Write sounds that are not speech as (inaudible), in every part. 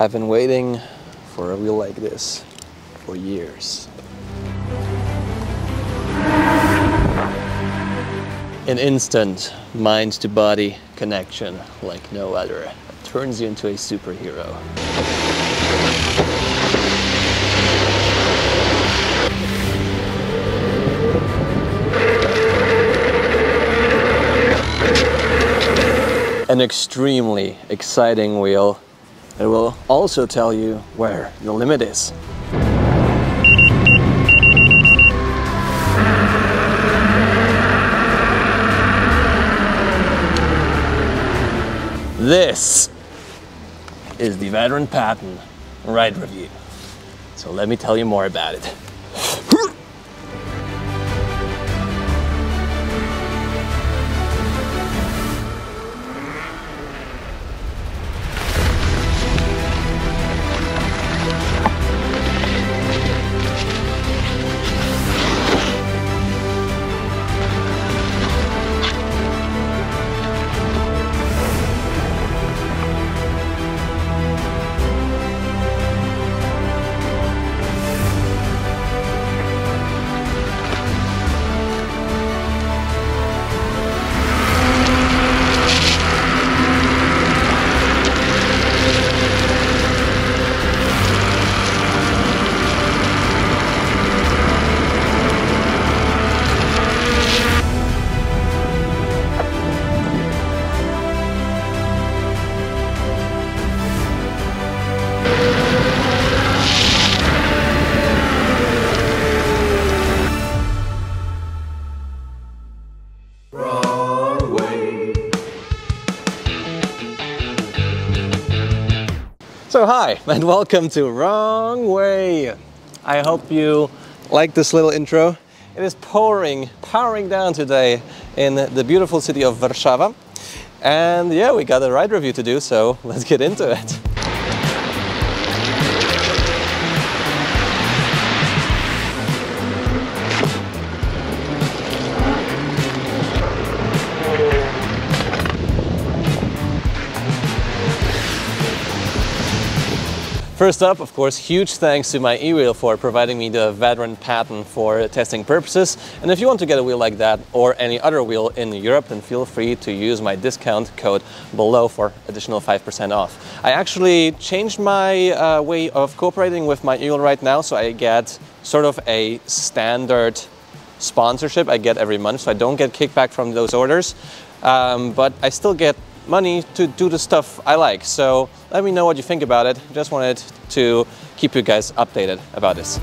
I've been waiting for a wheel like this for years. An instant mind to body connection like no other. It turns you into a superhero. An extremely exciting wheel. It will also tell you where the limit is. This is the Veteran Patton ride review. So let me tell you more about it. So hi (laughs) and welcome to Wrong Way. I hope you like this little intro. It is pouring, powering down today in the beautiful city of Warszawa. And yeah, we got a ride review to do, so (laughs) let's get into it. First up, of course, huge thanks to Myewheel for providing me the Veteran Patton for testing purposes. And if you want to get a wheel like that or any other wheel in Europe, then feel free to use my discount code below for additional 5% off. I actually changed my uh, way of cooperating with Myewheel right now, so I get sort of a standard sponsorship I get every month, so I don't get kickback from those orders. Um, but I still get money to do the stuff I like. So let me know what you think about it. Just wanted to keep you guys updated about this.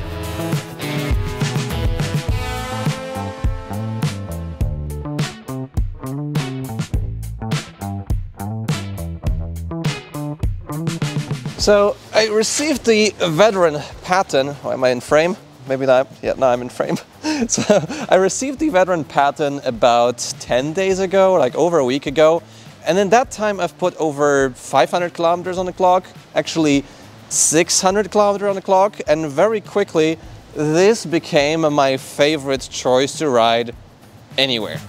So I received the veteran Patton. Oh, Why am I in frame? Maybe not. Yeah, now I'm in frame. (laughs) so I received the veteran Patton about 10 days ago, like over a week ago. And in that time, I've put over 500 kilometers on the clock, actually 600 kilometers on the clock. And very quickly, this became my favorite choice to ride anywhere.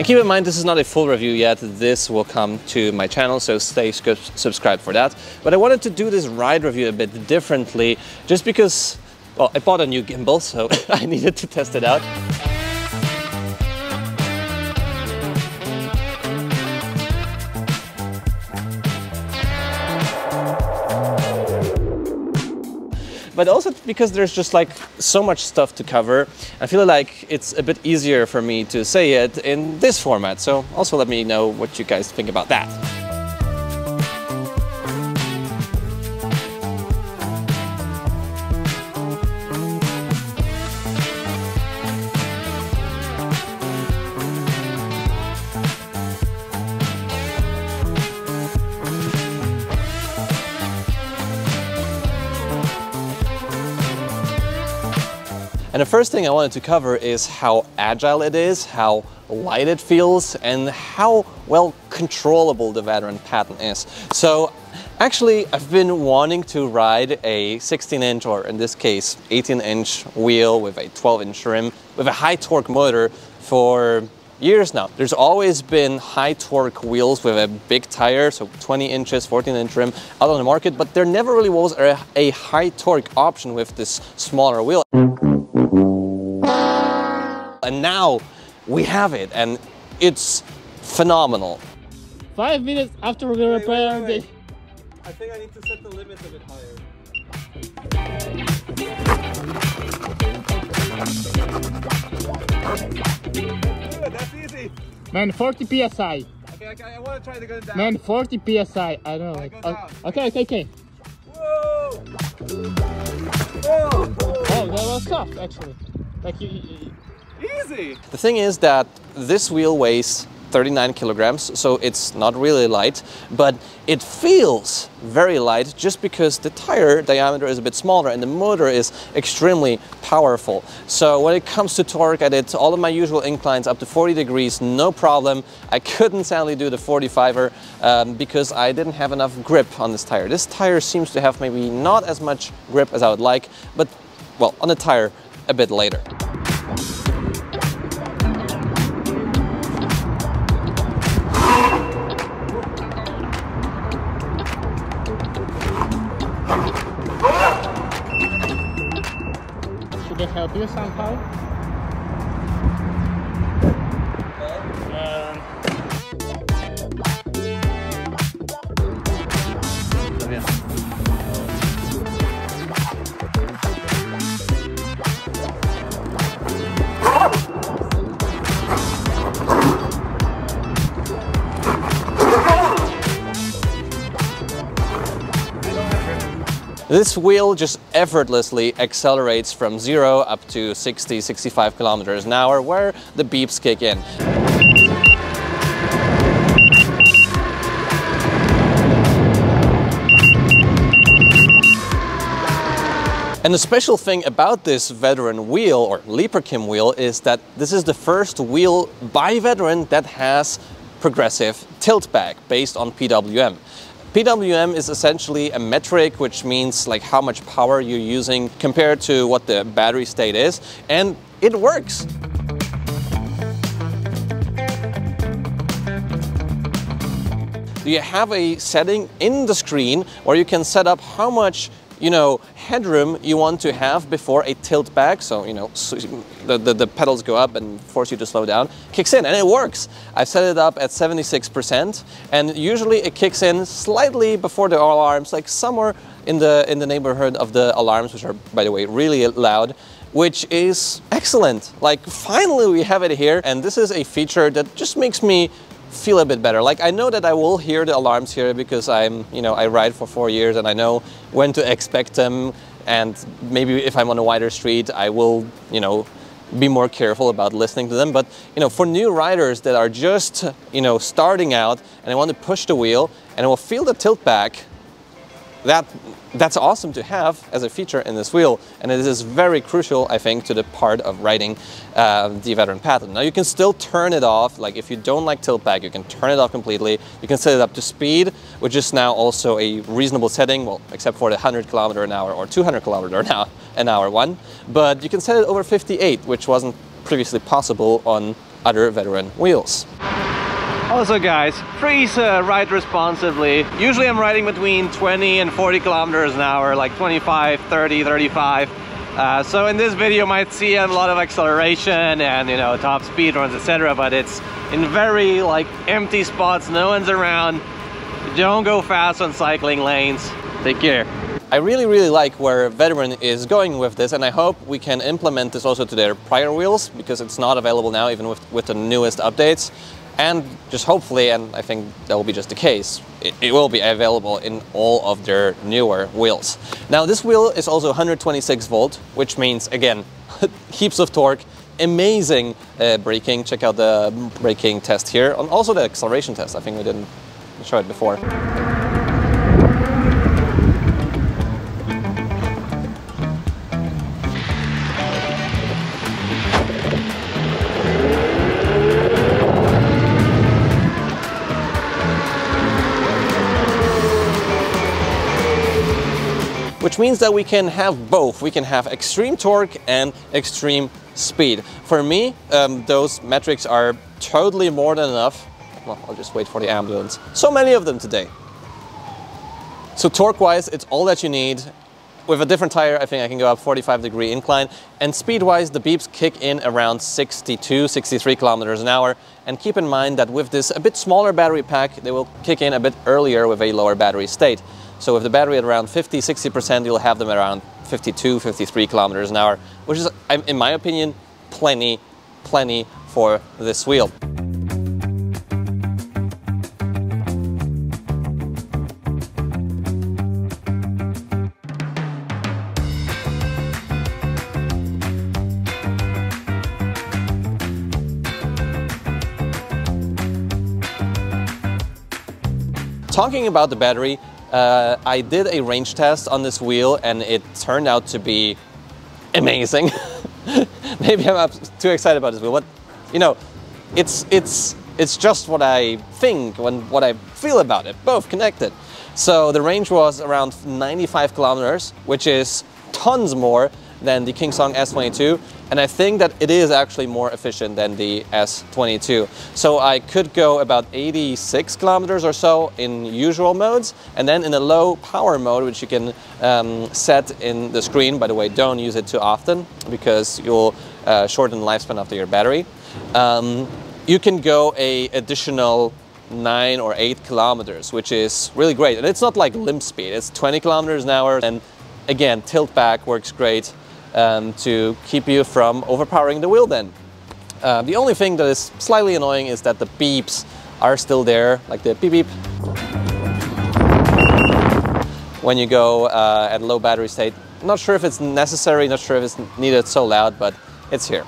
And keep in mind, this is not a full review yet. This will come to my channel, so stay subscribed for that. But I wanted to do this ride review a bit differently, just because, well, I bought a new gimbal, so (laughs) I needed to test it out. But also because there's just like so much stuff to cover. I feel like it's a bit easier for me to say it in this format. So also let me know what you guys think about that. And the first thing I wanted to cover is how agile it is, how light it feels, and how well controllable the Veteran Patton is. So Actually, I've been wanting to ride a 16 inch or in this case 18 inch wheel with a 12 inch rim with a high torque motor for years now. There's always been high torque wheels with a big tire, so 20 inches, 14 inch rim out on the market, but there never really was a, a high torque option with this smaller wheel. And now we have it and it's phenomenal. Five minutes after we're gonna repair the... I think I need to set the limit a bit higher. That's easy. Man, 40 psi. Okay, okay, I want to try to go down. Man, 40 psi. I don't know. Like, go uh, okay, okay, okay. Whoa! Whoa! Oh, that was soft actually. Like you, you- Easy! The thing is that this wheel weighs 39 kilograms, so it's not really light, but it feels very light just because the tire diameter is a bit smaller and the motor is extremely powerful. So when it comes to torque, I did all of my usual inclines up to 40 degrees, no problem. I couldn't sadly do the 45er um, because I didn't have enough grip on this tire. This tire seems to have maybe not as much grip as I would like, but well, on the tire a bit later. Should I help you somehow? This wheel just effortlessly accelerates from zero up to 60, 65 kilometers an hour where the beeps kick in. And the special thing about this veteran wheel or Leaperkim wheel is that this is the first wheel by veteran that has progressive tilt back based on PWM. PWM is essentially a metric which means like how much power you're using compared to what the battery state is and it works. You have a setting in the screen where you can set up how much you know, headroom you want to have before a tilt back, so you know, the, the, the pedals go up and force you to slow down, kicks in and it works. I've set it up at 76% and usually it kicks in slightly before the alarms, like somewhere in the, in the neighborhood of the alarms, which are, by the way, really loud, which is excellent. Like finally we have it here and this is a feature that just makes me feel a bit better. Like I know that I will hear the alarms here because I'm, you know, I ride for four years and I know when to expect them. And maybe if I'm on a wider street, I will, you know, be more careful about listening to them. But you know, for new riders that are just, you know, starting out and I want to push the wheel and I will feel the tilt back, that that's awesome to have as a feature in this wheel and it is very crucial I think to the part of riding uh, the veteran Patton. Now you can still turn it off like if you don't like tilt back you can turn it off completely. You can set it up to speed which is now also a reasonable setting well except for the 100 kilometer an hour or 200 kilometer an hour one but you can set it over 58 which wasn't previously possible on other veteran wheels. Also guys, please uh, ride responsibly. Usually I'm riding between 20 and 40 kilometers an hour, like 25, 30, 35. Uh, so in this video you might see a lot of acceleration and you know top speed runs etc but it's in very like empty spots. No one's around. Don't go fast on cycling lanes. Take care. I really really like where Veteran is going with this and I hope we can implement this also to their prior wheels because it's not available now even with, with the newest updates and just hopefully, and I think that will be just the case, it, it, will be available in all of their newer wheels. Now this wheel is also 126 volt, which means again, (laughs) heaps of torque, amazing uh, braking. Check out the braking test here, and also the acceleration test. I think we didn't show it before. Means that we can have both. We can have extreme torque and extreme speed. For me, um, those metrics are totally more than enough. Well, I'll just wait for the ambulance. So many of them today. So torque-wise, it's all that you need. With a different tire, I think I can go up 45 degree incline. And speed-wise, the beeps kick in around 62, 63 kilometers an hour. And keep in mind that with this a bit smaller battery pack, they will kick in a bit earlier with a lower battery state. So with the battery at around 50, 60%, you'll have them around 52, 53 kilometers an hour, which is, in my opinion, plenty, plenty for this wheel. Talking about the battery, uh, I did a range test on this wheel and it turned out to be amazing. (laughs) Maybe I'm too excited about this wheel, but you know, it's it's it's just what I think when what I feel about it, both connected. So the range was around 95 kilometers, which is tons more than the Kingsong S22 and I think that it is actually more efficient than the S22. So I could go about 86 kilometers or so in usual modes, and then in a low power mode, which you can um, set in the screen. By the way, don't use it too often because you'll uh, shorten the lifespan of your battery. Um, you can go a additional nine or eight kilometers, which is really great. And it's not like limp speed, it's 20 kilometers an hour. And again, tilt back works great um, to keep you from overpowering the wheel then. Uh, the only thing that is slightly annoying is that the beeps are still there, like the beep beep. When you go uh, at low battery state, not sure if it's necessary, not sure if it's needed so loud, but it's here.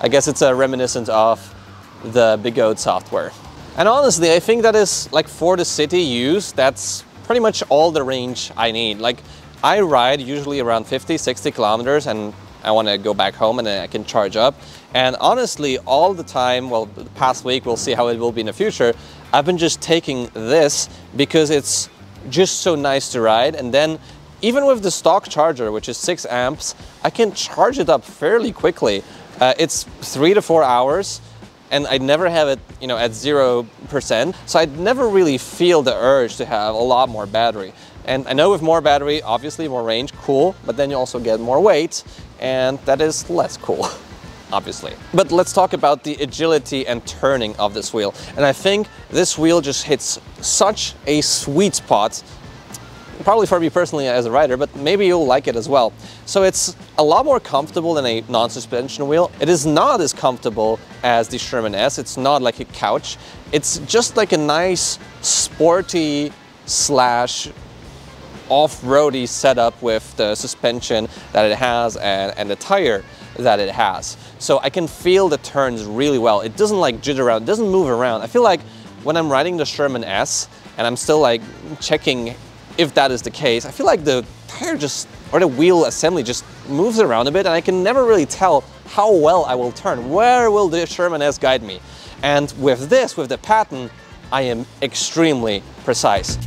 I guess it's a reminiscent of the Begode software. And honestly, I think that is like for the city use, that's pretty much all the range I need. Like I ride usually around 50, 60 kilometers and I want to go back home and I can charge up. And honestly, all the time, well, the past week, we'll see how it will be in the future, I've been just taking this because it's just so nice to ride. And then even with the stock charger, which is six amps, I can charge it up fairly quickly. Uh, it's three to four hours and I never have it, you know, at 0%. So I never really feel the urge to have a lot more battery. And I know with more battery, obviously more range, cool, but then you also get more weight, and that is less cool, (laughs) obviously. But let's talk about the agility and turning of this wheel. And I think this wheel just hits such a sweet spot probably for me personally as a rider, but maybe you'll like it as well. So it's a lot more comfortable than a non-suspension wheel. It is not as comfortable as the Sherman S. It's not like a couch. It's just like a nice sporty slash off-roady setup with the suspension that it has and, and the tire that it has. So I can feel the turns really well. It doesn't like jitter around, it doesn't move around. I feel like when I'm riding the Sherman S and I'm still like checking if that is the case, I feel like the tire just, or the wheel assembly just moves around a bit and I can never really tell how well I will turn. Where will the Sherman S guide me? And with this, with the Patton, I am extremely precise.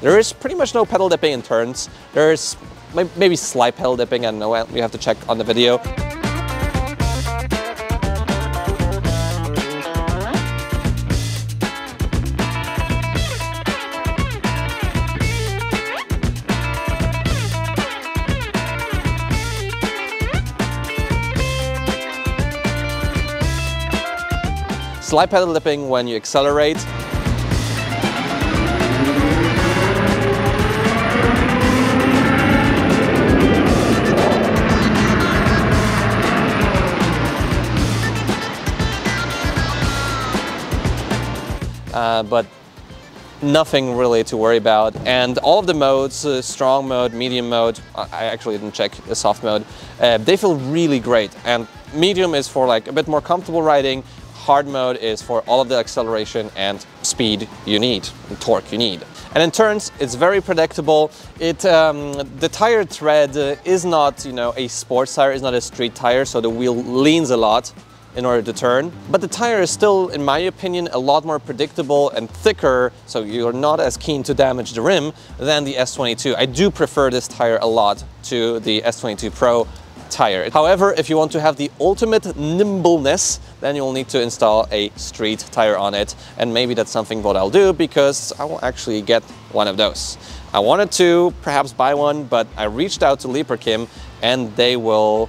There is pretty much no pedal dipping in turns. There's maybe slight pedal dipping, know, we have to check on the video. Slight pedal dipping when you accelerate. Uh, but nothing really to worry about. And all of the modes, uh, strong mode, medium mode, I actually didn't check the soft mode, uh, they feel really great. And medium is for like a bit more comfortable riding, hard mode is for all of the acceleration and speed you need, torque you need. And in turns, it's very predictable. It, um, the tire tread uh, is not, you know, a sports tire, is not a street tire, so the wheel leans a lot in order to turn. But the tire is still, in my opinion, a lot more predictable and thicker, so you're not as keen to damage the rim than the S22. I do prefer this tire a lot to the S22 Pro tire. However, if you want to have the ultimate nimbleness, then you'll need to install a street tire on it. And maybe that's something what I'll do because I will actually get one of those. I wanted to perhaps buy one, but I reached out to LeaperKim and they will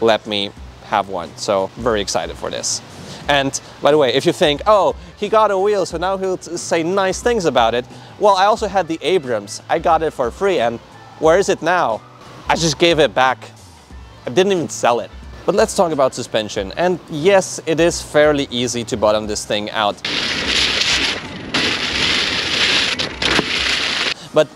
let me have one. So very excited for this. And by the way, if you think, oh, he got a wheel, so now he'll say nice things about it. Well, I also had the Abrams. I got it for free, and where is it now? I just gave it back. I didn't even sell it. But let's talk about suspension. And yes, it is fairly easy to bottom this thing out. But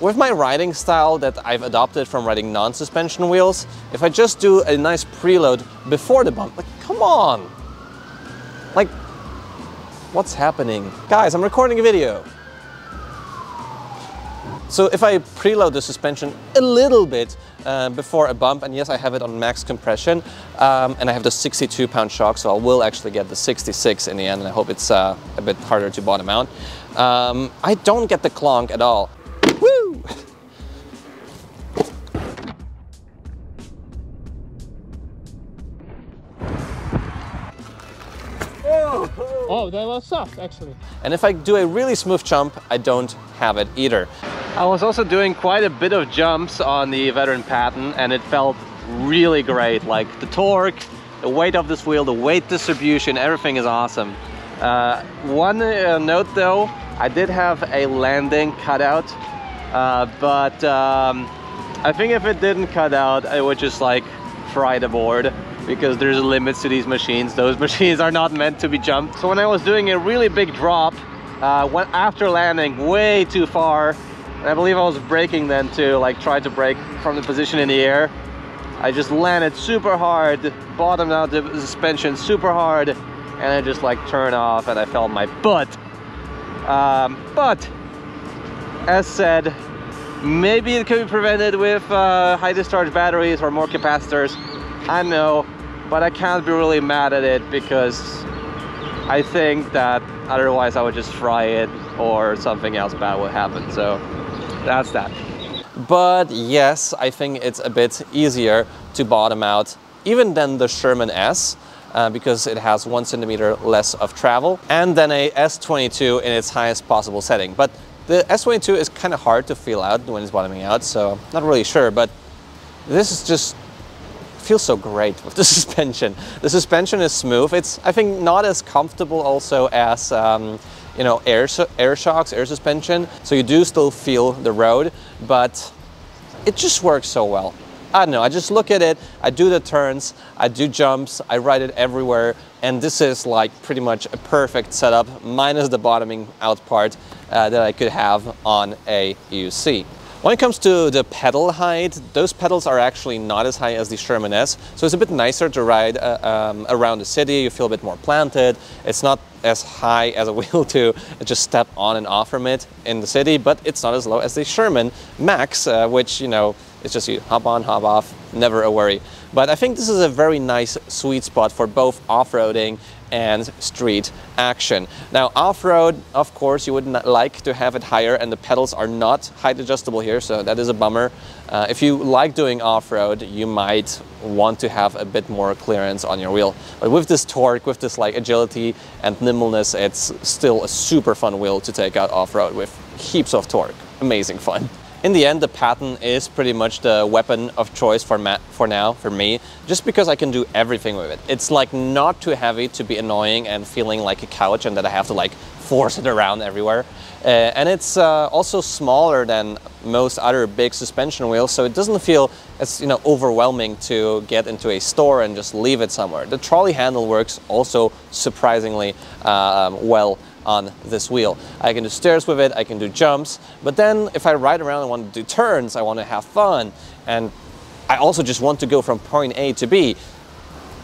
with my riding style that I've adopted from riding non-suspension wheels, if I just do a nice preload before the bump, like, come on! Like, what's happening? Guys, I'm recording a video. So if I preload the suspension a little bit uh, before a bump, and yes, I have it on max compression, um, and I have the 62 pound shock, so I will actually get the 66 in the end, and I hope it's uh, a bit harder to bottom out. Um, I don't get the clonk at all. That was soft actually. And if I do a really smooth jump, I don't have it either. I was also doing quite a bit of jumps on the Veteran Patton and it felt really great. Like the torque, the weight of this wheel, the weight distribution, everything is awesome. Uh, one uh, note though, I did have a landing cutout, uh, but um, I think if it didn't cut out, I would just like fry the board because there's limits to these machines. Those (laughs) machines are not meant to be jumped. So when I was doing a really big drop, uh, went after landing way too far, and I believe I was braking then to like try to brake from the position in the air. I just landed super hard, bottomed out the suspension super hard, and I just like turned off and I felt my butt. Um, but as said, maybe it could be prevented with uh, high discharge batteries or more capacitors. I know, but I can't be really mad at it because I think that otherwise I would just fry it or something else bad would happen. So that's that. But yes, I think it's a bit easier to bottom out even than the Sherman S. Uh, because it has one centimeter less of travel and then a S22 in its highest possible setting. But the S22 is kind of hard to feel out when it's bottoming out, so not really sure, but this is just feels so great with the (laughs) suspension. The suspension is smooth. It's, I think, not as comfortable also as, um, you know, air, air shocks, air suspension. So you do still feel the road, but it just works so well. I don't know, I just look at it, I do the turns, I do jumps, I ride it everywhere, and this is like pretty much a perfect setup, minus the bottoming out part uh, that I could have on a EUC. When it comes to the pedal height, those pedals are actually not as high as the Sherman S, so it's a bit nicer to ride uh, um, around the city, you feel a bit more planted, it's not as high as a (laughs) wheel to just step on and off from it in the city, but it's not as low as the Sherman Max, uh, which, you know, it's just you hop on, hop off, never a worry. But I think this is a very nice sweet spot for both off-roading and street action. Now off-road, of course, you would like to have it higher and the pedals are not height adjustable here, so that is a bummer. Uh, if you like doing off-road, you might want to have a bit more clearance on your wheel. But with this torque, with this like agility and nimbleness, it's still a super fun wheel to take out off-road with heaps of torque. Amazing fun. In the end, the Patton is pretty much the weapon of choice for, for now, for me, just because I can do everything with it. It's like not too heavy to be annoying and feeling like a couch and that I have to like force it around everywhere. Uh, and it's uh, also smaller than most other big suspension wheels, so it doesn't feel as you know overwhelming to get into a store and just leave it somewhere. The trolley handle works also surprisingly uh, well on this wheel. I can do stairs with it, I can do jumps, but then if I ride around and want to do turns, I want to have fun, and I also just want to go from point A to B,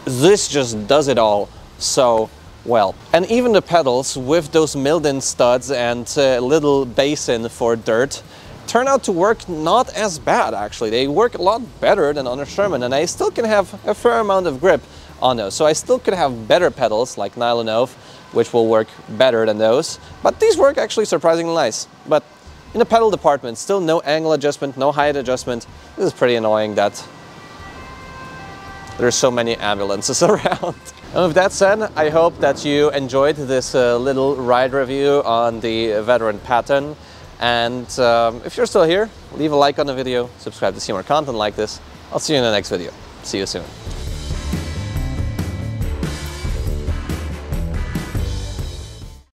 this just does it all so well. And even the pedals with those milled-in studs and a little basin for dirt turn out to work not as bad actually. They work a lot better than on a Sherman and I still can have a fair amount of grip on those. So I still could have better pedals like NyloNove, which will work better than those. But these work actually surprisingly nice. But in the pedal department, still no angle adjustment, no height adjustment. This is pretty annoying that there's so many ambulances (laughs) around. And with that said, I hope that you enjoyed this uh, little ride review on the Veteran Patton. And um, if you're still here, leave a like on the video, subscribe to see more content like this. I'll see you in the next video. See you soon.